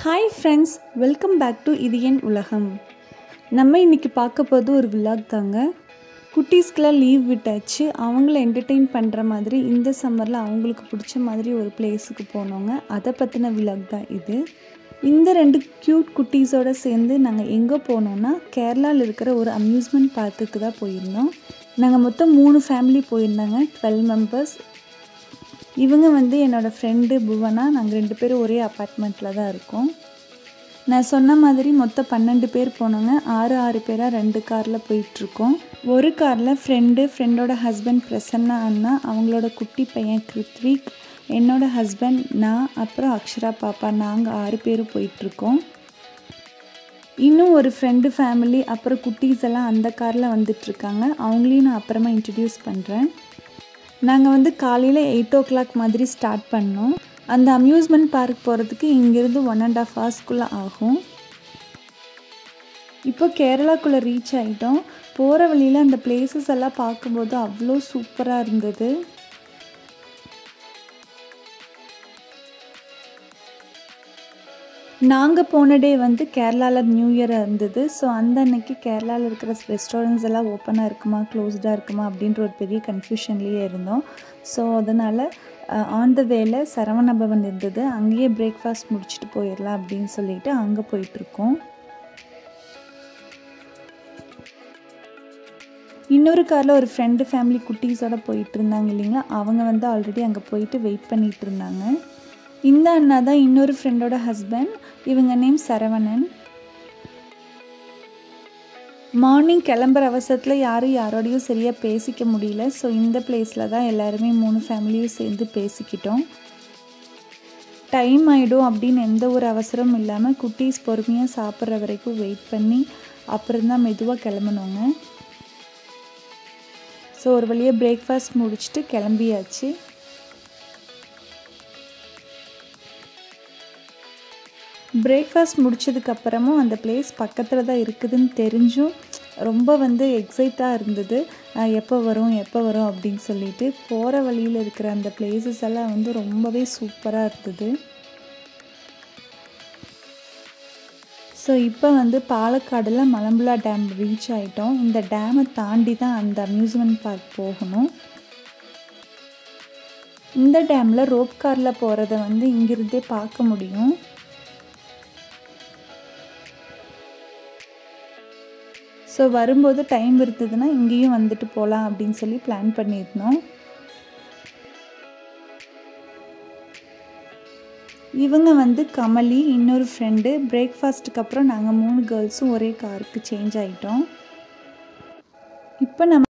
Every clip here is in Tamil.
Hi friends welcome back to இது என் உலகம். நம்ம இன்றைக்கி பார்க்க போகிறது ஒரு விலாக் தாங்க. குட்டீஸ்க்கெலாம் லீவ் விட்டாச்சு. அவங்கள என்டர்டெயின் பண்ணுற மாதிரி இந்த சம்மரில் அவங்களுக்கு பிடிச்ச மாதிரி ஒரு பிளேஸுக்கு போனோங்க. அதை பற்றின விலாக் தான் இது. இந்த ரெண்டு க்யூட் குட்டீஸோடு சேர்ந்து நாங்கள் எங்கே போனோன்னா கேரளாவில் இருக்கிற ஒரு அம்யூஸ்மெண்ட் பார்க்குக்கு தான் போயிருந்தோம். நாங்கள் மொத்தம் மூணு ஃபேமிலி போயிருந்தாங்க. டுவெல் மெம்பர்ஸ் இவங்க வந்து என்னோடய ஃப்ரெண்டு புவனா. நாங்கள் ரெண்டு பேரும் ஒரே அப்பார்ட்மெண்ட்டில் தான் இருக்கோம். நான் சொன்ன மாதிரி மொத்தம் பன்னெண்டு பேர் போனோங்க. ஆறு ஆறு பேராக ரெண்டு காரில் போயிட்டுருக்கோம். ஒரு காரில் ஃப்ரெண்டு ஃப்ரெண்டோட ஹஸ்பண்ட் பிரசன்னா அண்ணா அவங்களோட குட்டி பையன் கிருத்விக் என்னோட ஹஸ்பண்ட் நான் அப்புறம் அக்ஷரா பாப்பா. நாங்கள் ஆறு பேரும் போயிட்டுருக்கோம். இன்னும் ஒரு ஃப்ரெண்டு ஃபேமிலி அப்புறம் குட்டீஸ் எல்லாம் அந்த காரில் வந்துட்டுருக்காங்க. அவங்களையும் நான் அப்புறமா இன்ட்ரடியூஸ் பண்ணுறேன் நாங்கள் வந்து காலையில் எயிட் ஓ கிளாக் மாதிரி ஸ்டார்ட் பண்ணோம். அந்த அம்யூஸ்மெண்ட் பார்க் போகிறதுக்கு இங்கேருந்து ஒன் அண்ட் ஆஃப் ஹவர்ஸ்க்குள்ளே ஆகும். இப்போ கேரளாக்குள்ளே ரீச் ஆகிட்டோம் போகிற வழியில் அந்த பிளேசஸ் எல்லாம் பார்க்கும்போது அவ்வளோ சூப்பராக இருந்தது. நாங்கள் போன டே வந்து கேரளாவில் நியூ இயர் இருந்தது. ஸோ அந்த அன்னைக்கு கேரளாவில் இருக்கிற ரெஸ்டாரண்ட்ஸ் எல்லாம் ஓப்பனாக இருக்குமா க்ளோஸ்டாக இருக்குமா அப்படின்ற ஒரு பெரிய கன்ஃபியூஷன்லேயே இருந்தோம். ஸோ அதனால் ஆன் த வேல சரவணபவன் இருந்தது. அங்கேயே பிரேக்ஃபாஸ்ட் முடிச்சுட்டு போயிடலாம் அப்படின்னு சொல்லிட்டு அங்கே போயிட்டுருக்கோம் இன்னொரு காரில் ஒரு ஃப்ரெண்டு ஃபேமிலி குட்டீஸோடு போயிட்டு இருந்தாங்க இல்லைங்களா? அவங்க வந்து ஆல்ரெடி அங்கே போயிட்டு வெயிட் பண்ணிகிட்டு இருந்தாங்க. இந்த அண்ணா தான் இன்னொரு ஃப்ரெண்டோட ஹஸ்பண்ட் இவங்க நேம் சரவணன். மார்னிங் கிளம்புற அவசரத்தில் யாரும் யாரோடையும் சரியாக பேசிக்க முடியல. ஸோ இந்த பிளேஸில் தான் எல்லாருமே மூணு ஃபேமிலியும் சேர்ந்து பேசிக்கிட்டோம். டைம் ஆகிடும் அப்படின்னு எந்த ஒரு அவசரமும் இல்லாமல் குட்டீஸ் பொறுமையாக சாப்பிட்ற வரைக்கும் வெயிட் பண்ணி அப்புறம் தான் மெதுவாக கிளம்பணுங்க ஸோ ஒரு வழியாக பிரேக்ஃபாஸ்ட் முடிச்சுட்டு கிளம்பியாச்சு. பிரேக்ஃபாஸ்ட் முடிச்சதுக்கப்புறமும் அந்த பிளேஸ் பக்கத்தில் தான் இருக்குதுன்னு தெரிஞ்சும் ரொம்ப வந்து எக்ஸைட்டாக இருந்தது. எப்போ வரும் எப்போ வரும் அப்படின்னு சொல்லிட்டு போகிற வழியில் இருக்கிற அந்த பிளேசஸ் எல்லாம் வந்து ரொம்பவே சூப்பராக இருந்தது. ஸோ இப்போ வந்து பாலக்காடில் மலம்புலா டேம் ரீச் ஆகிட்டோம் இந்த டேமை தாண்டி தான் அந்த அம்யூஸ்மெண்ட் பார்க் போகணும். இந்த டேமில் ரோப் காரில் போகிறத வந்து இங்கிருந்தே பார்க்க முடியும். ஸோ வரும்போது டைம் இருந்ததுன்னா இங்கேயும் வந்துட்டு போகலாம் அப்படின்னு சொல்லி பிளான் பண்ணியிருந்தோம். இவங்க வந்து கமலி இன்னொரு ஃப்ரெண்டு பிரேக்ஃபாஸ்ட்டுக்கு அப்புறம் நாங்கள் மூணு கேர்ள்ஸும் ஒரே காருக்கு சேஞ்ச் ஆகிட்டோம் இப்போ நம்ம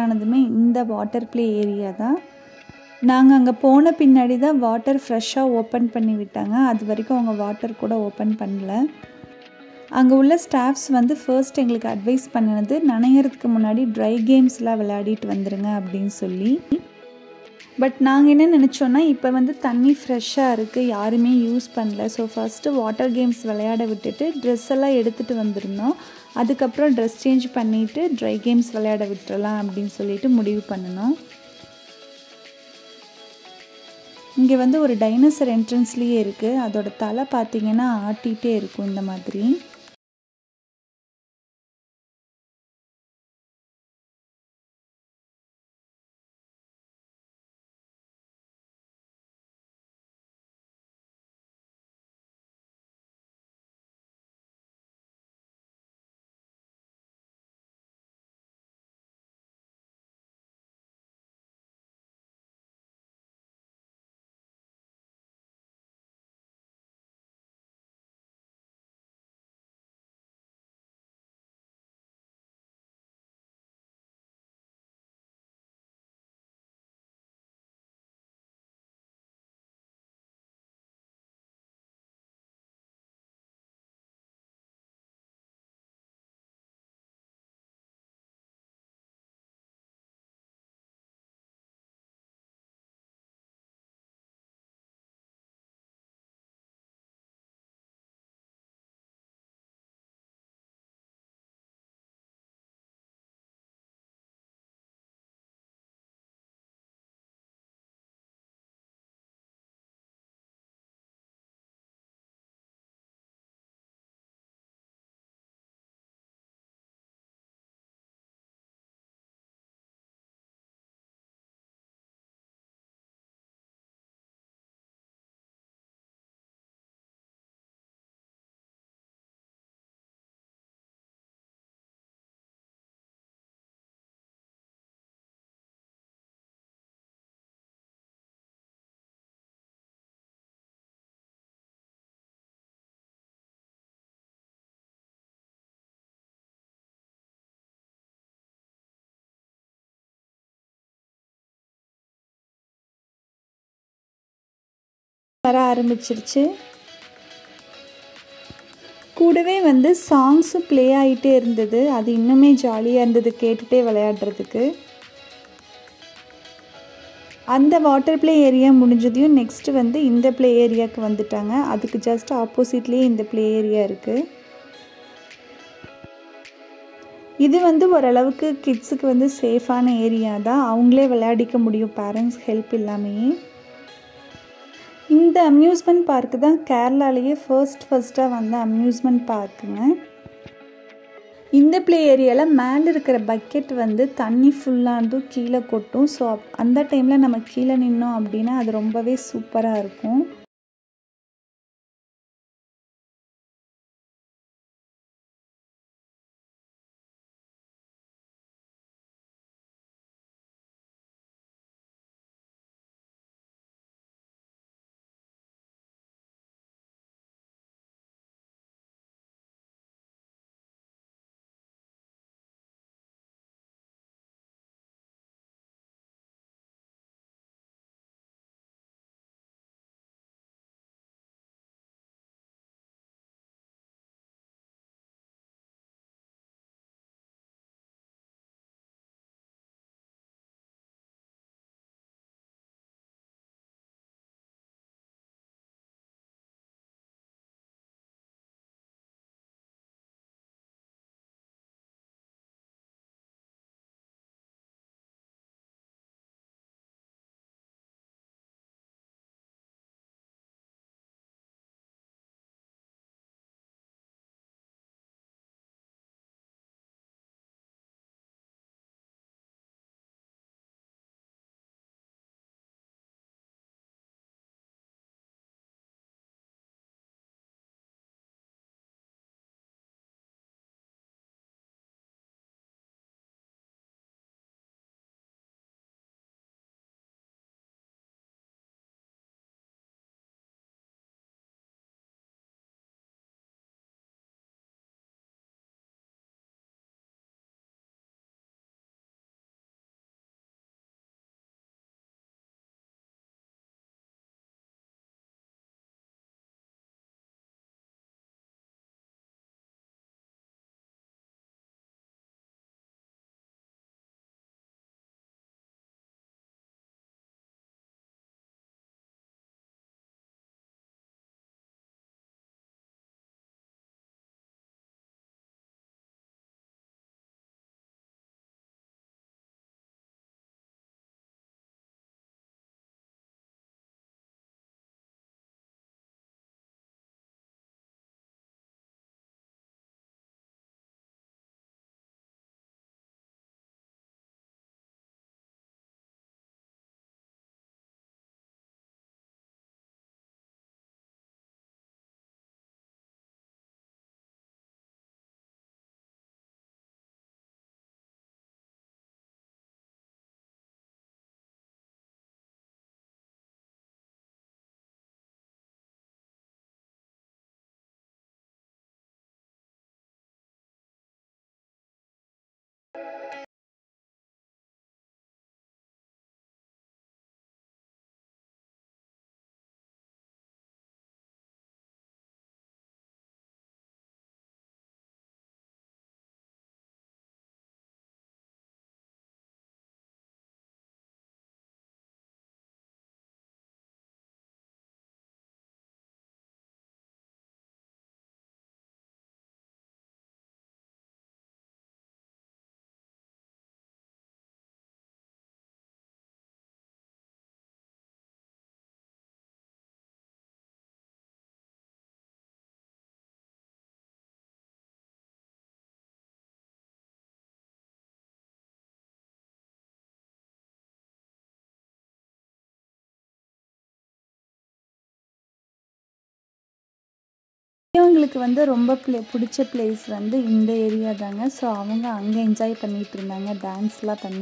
ஆனதுமே இந்த வாட்டர் ப்ளே ஏரியா தான். நாங்கள் அங்கே போன பின்னாடி தான் வாட்டர் ஃப்ரெஷ்ஷாக ஓப்பன் பண்ணி விட்டாங்க. அது வரைக்கும் அவங்க வாட்டர் கூட ஓப்பன் பண்ணல. அங்கே உள்ள ஸ்டாஃப்ஸ் வந்து ஃபர்ஸ்ட் எங்களுக்கு அட்வைஸ் பண்ணினது நனையிறதுக்கு முன்னாடி ட்ரை கேம்ஸ்லாம் விளையாடிட்டு வந்துடுங்க அப்படின்னு சொல்லி. பட் நாங்கள் என்ன நினச்சோன்னா இப்போ வந்து தண்ணி ஃப்ரெஷ்ஷாக இருக்குது யாருமே யூஸ் பண்ணல. ஸோ ஃபஸ்ட்டு வாட்டர் கேம்ஸ் விளையாட விட்டுட்டு ட்ரெஸ் எல்லாம் எடுத்துகிட்டு வந்திருந்தோம். அதுக்கப்புறம் ட்ரெஸ் சேஞ்ச் பண்ணிவிட்டு ட்ரை கேம்ஸ் விளையாட விட்டுறலாம் அப்படின்னு சொல்லிட்டு முடிவு பண்ணணும். இங்கே வந்து ஒரு டைனோசர் என்ட்ரன்ஸ்லேயே இருக்குது அதோடய தலை பார்த்தீங்கன்னா ஆட்டிகிட்டே இருக்கும் இந்த மாதிரி. வர ஆரம்பிச்சிருச்சு. கூடவே வந்து சாங்ஸும் ப்ளே ஆகிட்டே இருந்தது. அது இன்னுமே ஜாலியாக இருந்தது கேட்டுகிட்டே விளையாடுறதுக்கு. அந்த வாட்டர் ப்ளே ஏரியா முடிஞ்சதையும் நெக்ஸ்ட்டு வந்து இந்த ப்ளே ஏரியாவுக்கு வந்துட்டாங்க. அதுக்கு ஜஸ்ட் ஆப்போசிட்லேயே இந்த ப்ளே ஏரியா இருக்குது இது வந்து ஓரளவுக்கு கிட்ஸுக்கு வந்து சேஃபான ஏரியா தான். அவங்களே விளையாடிக்க முடியும். பேரண்ட்ஸ் ஹெல்ப் இல்லாமையே. இந்த அம்யூஸ்மெண்ட் பார்க்கு தான் கேரளாலேயே ஃபர்ஸ்ட் ஃபர்ஸ்ட்டாக வந்த அம்யூஸ்மெண்ட் பார்க்குங்க இந்த ப்ளே ஏரியாவில் மேலே இருக்கிற பக்கெட் வந்து தண்ணி ஃபுல்லானதும் கீழே கொட்டும். ஸோ அந்த டைமில் நம்ம கீழே நின்னோம் அப்படின்னா அது ரொம்பவே சூப்பராக இருக்கும். பெரியவங்களுக்கு வந்து ரொம்ப ப்ளே பிடிச்ச பிளேஸ் வந்து இந்த ஏரியா தாங்க. ஸோ அவங்க அங்கே என்ஜாய் பண்ணிகிட்டு இருந்தாங்க. டான்ஸ்லாம் பண்ணி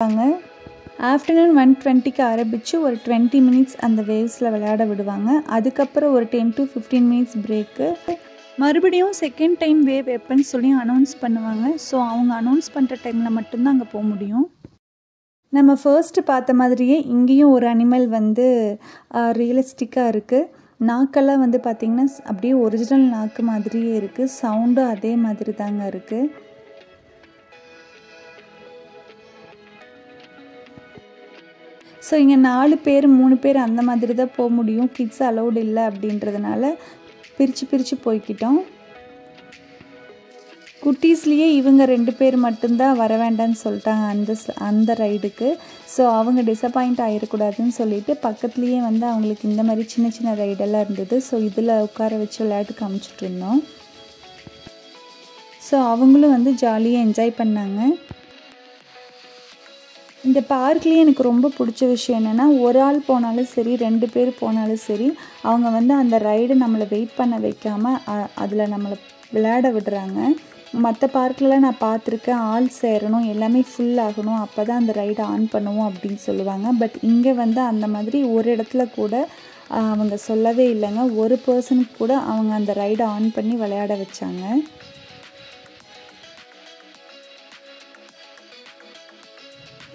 விடுவாங்க ஆஃப்டர்நூன் ஒன் டுவெண்ட்டிக்கு ஆரம்பித்து ஒரு டுவெண்ட்டி மினிட்ஸ் அந்த வேவ்ஸில் விளையாட விடுவாங்க. அதுக்கப்புறம் ஒரு ten to fifteen minutes break மறுபடியும் செகண்ட் டைம் வேவ் எப்போன்னு சொல்லி அனௌன்ஸ் பண்ணுவாங்க. ஸோ அவங்க அனௌன்ஸ் பண்ணுற டைமில் மட்டும்தான் அங்கே போக முடியும். நம்ம ஃபர்ஸ்ட்டு பார்த்த மாதிரியே இங்கேயும் ஒரு அனிமல் வந்து ரியலிஸ்டிக்காக இருக்குது நாக்கெல்லாம் வந்து பார்த்திங்கன்னா அப்படியே ஒரிஜினல் நாக்கு மாதிரியே இருக்குது சவுண்டும் அதே மாதிரி தாங்க இருக்குது ஸோ இங்கே நாலு பேர் மூணு பேர் அந்த மாதிரி தான் போக முடியும். கிட்ஸ் அலௌடு இல்லை அப்படின்றதுனால பிரித்து பிரித்து போய்க்கிட்டோம். குட்டீஸ்லேயே இவங்க ரெண்டு பேர் மட்டும்தான் வர வேண்டாம்னு சொல்லிட்டாங்க அந்த அந்த ரைடுக்கு. ஸோ அவங்க டிசப்பாயிண்ட் ஆகிடக்கூடாதுன்னு சொல்லிட்டு பக்கத்துலேயே வந்து அவங்களுக்கு இந்த மாதிரி சின்ன சின்ன ரைடெல்லாம் இருந்தது. ஸோ இதில் உட்கார வச்சு விளையாட்டு காமிச்சிட்ருந்தோம் ஸோ அவங்களும் வந்து ஜாலியாக என்ஜாய் பண்ணாங்க. இந்த பார்க்லேயே எனக்கு ரொம்ப பிடிச்ச விஷயம் என்னென்னா ஒரு ஆள் போனாலும் சரி ரெண்டு பேர் போனாலும் சரி அவங்க வந்து அந்த ரைடு நம்மளை வெயிட் பண்ண வைக்காமல் அதில் நம்மளை விளையாட விடுறாங்க. மற்ற பார்க்கிலலாம் நான் பார்த்துருக்கேன் ஆள் சேரணும் எல்லாமே ஃபுல் ஆகணும் அப்போ தான் அந்த ரைடை ஆன் பண்ணுவோம் அப்படின்னு சொல்லுவாங்க. பட் இங்கே வந்து அந்த மாதிரி ஒரு இடத்துல கூட அவங்க சொல்லவே இல்லைங்க. ஒரு பர்சனுக்கு கூட அவங்க அந்த ரைடை ஆன் பண்ணி விளையாட வச்சாங்க.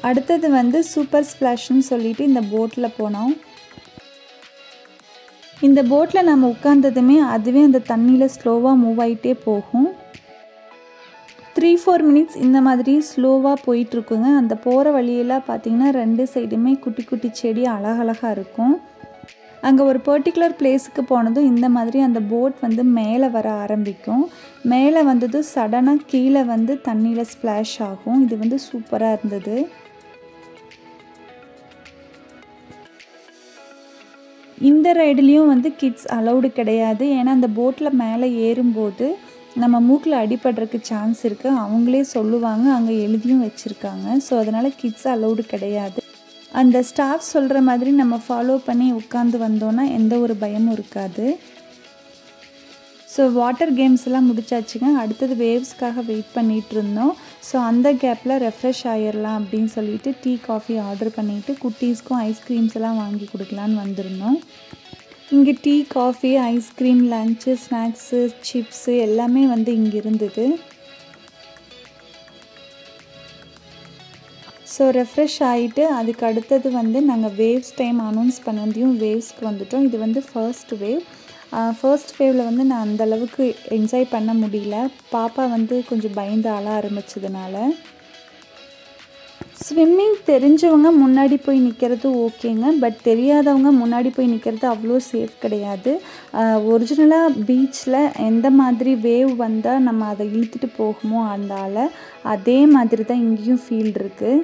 அடுத்தது வந்து சூப்பர் ஸ்ப்ளாஷ்னு சொல்லிட்டு இந்த போட்டில் போனோம். இந்த போட்டில் நம்ம உட்காந்ததுமே அதுவே அந்த தண்ணியில் ஸ்லோவாக மூவ் ஆகிட்டே போகும். த்ரீ ஃபோர் மினிட்ஸ் இந்த மாதிரி ஸ்லோவாக போயிட்டுருக்குங்க. அந்த போகிற வழியெல்லாம் பார்த்திங்கன்னா ரெண்டு சைடுமே குட்டி குட்டி செடி அழகழகாக இருக்கும். அங்கே ஒரு பர்டிகுலர் பிளேஸுக்கு போனதும் இந்த மாதிரி அந்த போட் வந்து மேலே வர ஆரம்பிக்கும். மேலே வந்ததும் சடனாக கீழே வந்து தண்ணியில் ஸ்ப்ளாஷ் ஆகும். இது வந்து சூப்பராக இருந்தது. இந்த ரைடுலேயும் வந்து கிட்ஸ் அலௌடு கிடையாது. ஏன்னா அந்த போட்டில் மேலே ஏறும்போது நம்ம மூக்கில் அடிபடுறதுக்கு சான்ஸ் இருக்குது அவங்களே சொல்லுவாங்க அங்கே எழுதியும் வச்சுருக்காங்க. ஸோ அதனால் கிட்ஸ் அலௌடு கிடையாது. அந்த ஸ்டாஃப் சொல்கிற மாதிரி நம்ம ஃபாலோ பண்ணி உட்காந்து வந்தோன்னா எந்த ஒரு பயமும் இருக்காது. ஸோ வாட்டர் கேம்ஸ் எல்லாம் முடிச்சாச்சுங்க. அடுத்தது வேவ்ஸ்க்காக வெயிட் பண்ணிகிட்டு இருந்தோம். ஸோ அந்த கேப்பில் ரெஃப்ரெஷ் ஆயிடலாம் அப்படின்னு சொல்லிட்டு டீ காஃபி ஆர்டர் பண்ணிவிட்டு குட்டீஸ்க்கும் ஐஸ்கிரீம்ஸ் எல்லாம் வாங்கி கொடுக்கலான்னு வந்திருந்தோம். இங்கே tea coffee ice cream lunch snacks chips எல்லாமே வந்து இங்கே இருந்தது. ஸோ ரெஃப்ரெஷ் ஆகிட்டு அதுக்கு அடுத்தது வந்து நாங்கள் வேவ்ஸ் டைம் அனௌன்ஸ் பண்ணதையும் வேவ்ஸ்க்கு வந்துட்டோம். இது வந்து ஃபர்ஸ்ட் வேவ் ஃபர்ஸ்ட் வேவில் வந்து நான் அந்தளவுக்கு என்ஜாய் பண்ண முடியல. பாப்பா வந்து கொஞ்சம் பயந்து ஆள ஆரம்பிச்சதுனால. ஸ்விம்மிங் தெரிஞ்சவங்க முன்னாடி போய் நிற்கிறது ஓகேங்க. பட் தெரியாதவங்க முன்னாடி போய் நிற்கிறது அவ்வளோ சேஃப் கிடையாது. ஒரிஜினலாக பீச்சில் எந்த மாதிரி வேவ் வந்தால் நம்ம அதை இழுத்துட்டு போகுமோ அந்த அதே மாதிரி தான் இங்கேயும் ஃபீல் இருக்குது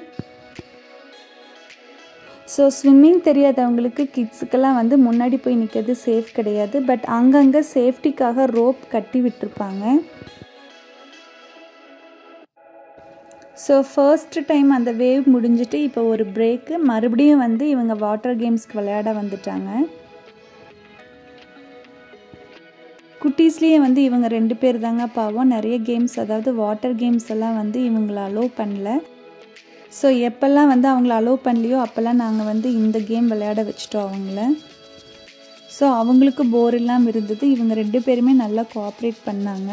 ஸோ ஸ்விம்மிங் தெரியாதவங்களுக்கு கிட்ஸுக்கெல்லாம் வந்து முன்னாடி போய் நிற்கிறது சேஃப் கிடையாது. பட் அங்கங்கே சேஃப்டிக்காக ரோப் கட்டி விட்டுருப்பாங்க. ஸோ ஃபர்ஸ்ட் டைம் அந்த வேவ் முடிஞ்சிட்டு இப்போ ஒரு பிரேக்கு மறுபடியும் வந்து இவங்க வாட்டர் கேம்ஸ்க்கு விளையாட வந்துட்டாங்க. குட்டீஸ்லேயே வந்து இவங்க ரெண்டு பேர் தாங்க பாவம். நிறைய கேம்ஸ் அதாவது வாட்டர் கேம்ஸ் எல்லாம் வந்து இவங்களை அலோவ் பண்ணல. ஸோ எப்போல்லாம் வந்து அவங்கள அலோவ் பண்ணலையோ அப்போல்லாம் நாங்கள் வந்து இந்த கேம் விளையாட வச்சிட்டோம் அவங்கள. ஸோ அவங்களுக்கு போர் இல்லாமல் இருந்தது. இவங்க ரெண்டு பேருமே நல்லா கோஆப்ரேட் பண்ணாங்க.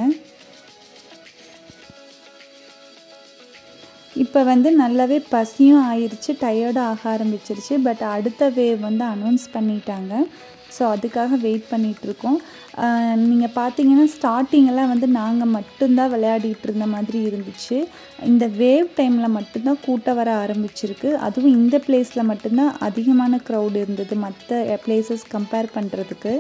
இப்போ வந்து நல்லாவே பசியும் ஆயிடுச்சு டயர்டும் ஆக ஆரம்பிச்சிருச்சு. பட் அடுத்த வேவ் வந்து அனௌன்ஸ் பண்ணிட்டாங்க. ஸோ அதுக்காக வெயிட் பண்ணிகிட்ருக்கோம். நீங்கள் பார்த்தீங்கன்னா ஸ்டார்டிங்கெல்லாம் வந்து நாங்கள் மட்டும்தான் விளையாடிட்டு இருந்த மாதிரி இருந்துச்சு. இந்த வேவ் டைமில் மட்டும்தான் கூட்டம் வர ஆரம்பிச்சிருக்கு. அதுவும் இந்த பிளேஸில் மட்டும்தான் அதிகமான க்ரௌட் இருந்தது மற்ற பிளேசஸ் கம்பேர் பண்ணுறதுக்கு.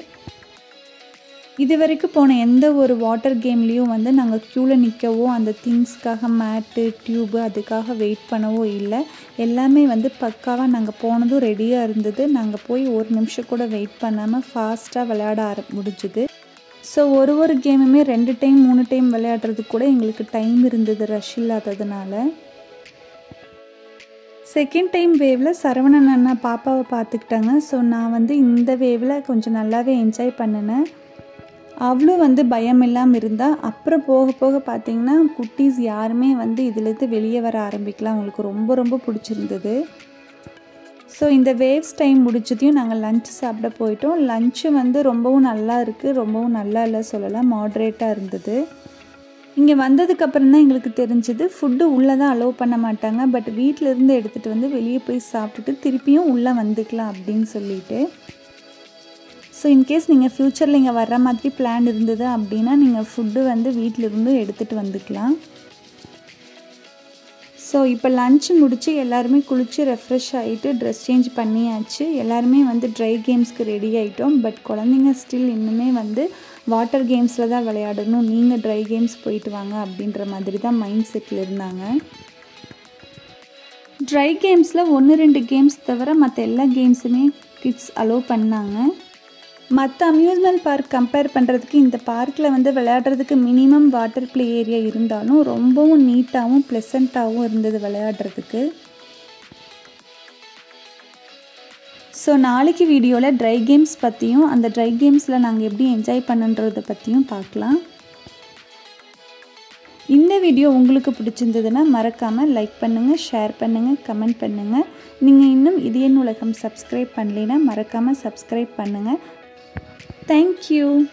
இது வரைக்கும் போன எந்த ஒரு வாட்டர் கேம்லேயும் வந்து நாங்கள் க்யூவில் நிற்கவோ அந்த திங்ஸ்க்காக மேட்டு டியூபு அதுக்காக வெயிட் பண்ணவோ இல்லை. எல்லாமே வந்து பக்காவாக நாங்கள் போனதும் ரெடியாக இருந்தது. நாங்கள் போய் ஒரு நிமிஷம் கூட வெயிட் பண்ணாமல் ஃபாஸ்ட்டாக விளையாட ஆர முடிஞ்சுது. ஸோ ஒரு ஒரு கேமுமே ரெண்டு டைம் மூணு டைம் விளையாடுறதுக்கு கூட எங்களுக்கு டைம் இருந்தது ரஷ் இல்லாததுனால. செகண்ட் டைம் வேவில் சரவணன் அண்ணா பாப்பாவை பார்த்துக்கிட்டாங்க. ஸோ நான் வந்து இந்த வேவில் கொஞ்சம் நல்லாவே என்ஜாய் பண்ணினேன். அவ்வளோ வந்து பயம் இல்லாமல் இருந்தால் அப்புறம் போக போக பார்த்திங்கன்னா குட்டீஸ் யாருமே வந்து இதுலேருந்து வெளியே வர ஆரம்பிக்கலாம் அவங்களுக்கு ரொம்ப ரொம்ப பிடிச்சிருந்தது. ஸோ இந்த வேவ்ஸ் டைம் முடிச்சதையும் நாங்கள் லஞ்ச் சாப்பிட போயிட்டோம். லஞ்சு வந்து ரொம்பவும் நல்லா இருக்குது ரொம்பவும் நல்லா இல்லை சொல்லலாம். மாட்ரேட்டாக இருந்தது. இங்கே வந்ததுக்கப்புறம் தான் எங்களுக்கு தெரிஞ்சது. ஃபுட்டு உள்ளே தான் அலோவ் பண்ண மாட்டாங்க. பட் வீட்டிலேருந்து எடுத்துகிட்டு வந்து வெளியே போய் சாப்பிட்டுட்டு திருப்பியும் உள்ளே வந்துக்கலாம் அப்படின்னு சொல்லிட்டு. ஸோ இன்கேஸ் நீங்கள் ஃப்யூச்சரில் இங்கே வர்ற மாதிரி பிளான் இருந்தது அப்படின்னா நீங்கள் ஃபுட்டு வந்து வீட்டிலிருந்து எடுத்துகிட்டு வந்துக்கலாம். ஸோ இப்போ லன்ச் முடித்து எல்லாருமே குளித்து ரெஃப்ரெஷ் ஆகிட்டு ட்ரெஸ் சேஞ்ச் பண்ணியாச்சு. எல்லாருமே வந்து ட்ரை கேம்ஸ்க்கு ரெடி ஆகிட்டோம் பட் குழந்தைங்க ஸ்டில் இன்னுமே வந்து வாட்டர் கேம்ஸில் தான் விளையாடணும். நீங்கள் ட்ரை கேம்ஸ் போயிட்டு வாங்க அப்படின்ற மாதிரி தான் மைண்ட் செட்டில் இருந்தாங்க. ட்ரை கேம்ஸில் ஒன்று ரெண்டு கேம்ஸ் தவிர மற்ற எல்லா கேம்ஸுமே கிட்ஸ் அலோவ் பண்ணாங்க. மற்ற அம்யூஸ்மெண்ட் பார்க் கம்பேர் பண்ணுறதுக்கு இந்த பார்க்கில் வந்து விளையாடுறதுக்கு மினிமம் வாட்டர் ப்ளே ஏரியா இருந்தாலும் ரொம்பவும் நீட்டாகவும் ப்ளசண்ட்டாகவும் இருந்தது விளையாடுறதுக்கு. ஸோ நாளைக்கு வீடியோவில் ட்ரை கேம்ஸ் பற்றியும் அந்த ட்ரை கேம்ஸில் நாங்கள் எப்படி என்ஜாய் பண்ணுன்றதை பற்றியும் பார்க்கலாம். இந்த வீடியோ உங்களுக்கு பிடிச்சிருந்ததுன்னா மறக்காமல் லைக் பண்ணுங்கள் ஷேர் பண்ணுங்கள் கமெண்ட் பண்ணுங்கள் நீங்கள் இன்னும் இதய நூலகம் உலகம் சப்ஸ்கிரைப் பண்ணலைன்னா மறக்காமல் சப்ஸ்கிரைப் பண்ணுங்கள் Thank you.